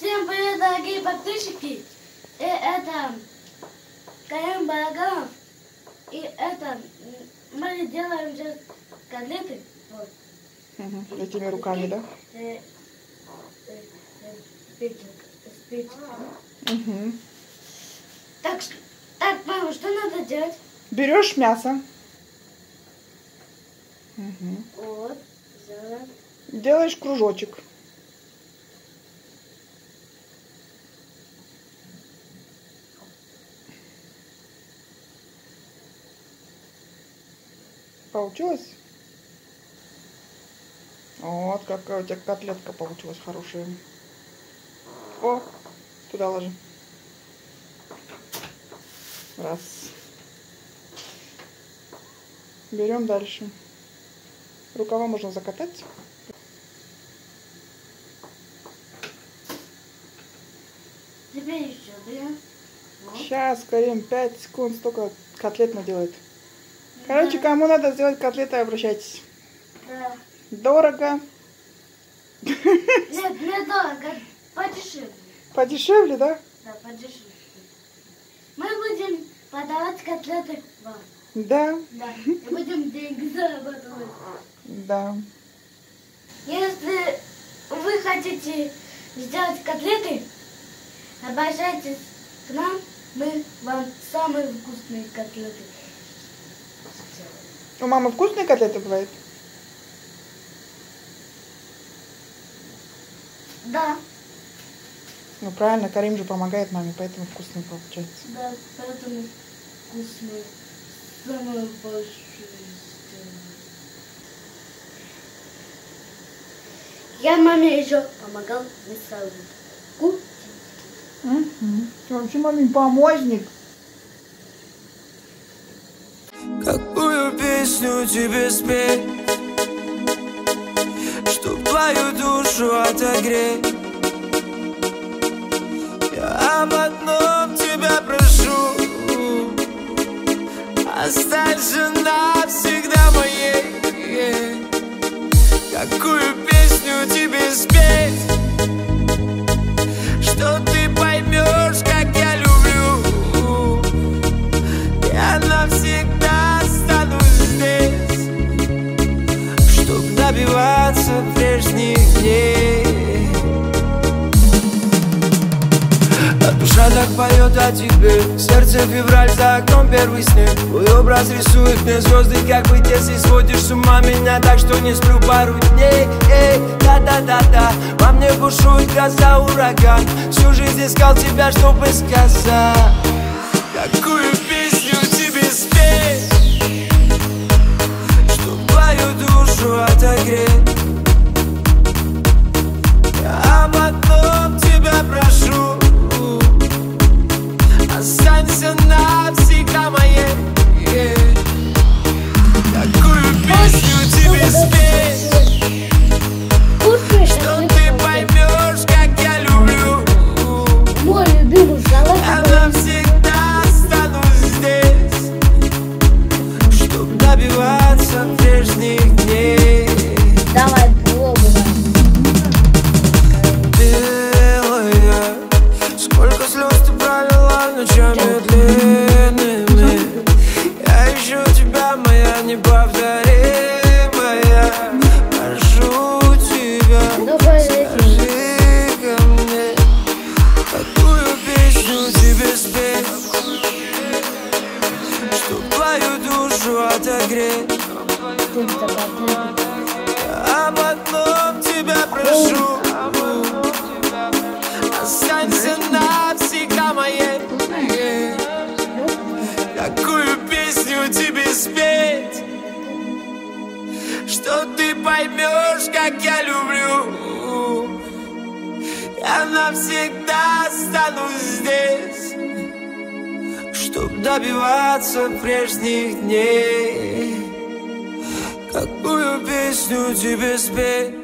Всем привет, дорогие подписчики! И это Карим Бараганов. И это мы делаем сейчас котлеты. Вот. Угу. Этими руками, да? Э, э. Угу. Так, так, мама, что надо делать? Берешь мясо. Угу. Вот. Делаешь кружочек. Получилось? Вот какая у тебя котлетка получилась хорошая. О, туда ложи. Раз. Берем дальше. Рукава можно закатать. Сейчас, Карим, 5 секунд, столько котлет наделает. Короче, кому надо сделать котлеты, обращайтесь. Да. Дорого, Нет, не дорого, подешевле. подешевле, да? Да, подешевле. Мы будем подавать котлеты вам. Да, Да, и будем деньги зарабатывать. да. Если вы хотите сделать котлеты, обращайтесь к нам, мы вам самые вкусные котлеты. У мамы вкусные котлеты бывают? Да, Ну правильно, Карим же помогает маме, поэтому вкусные получается. да, поэтому вкусные. Самые большие. Я маме еще помогал рисовать. Ку- Угу. Вообще мамин помощник. Какую песню тебе спеть, Чтоб твою душу отогреть. Я об одном тебя прошу. Останься навсегда моей. Какую песню тебе спеть добиваться прежних дней. А душа так поет о тебе Сердце февраль за окном первый снег. Твой образ рисует мне звезды Как быть, если сводишь с ума меня Так что не сплю пару дней. Эй, да-да-да-да Во мне бушует гроза, ураган. Всю жизнь искал тебя, чтобы сказать. Какую песню тебе спеть Об одном тебя прошу. Останься навсегда моей. Какую песню тебе спеть? Что ты поймешь, как я люблю? Я навсегда останусь здесь Чтоб добиваться прежних дней Какую песню тебе спеть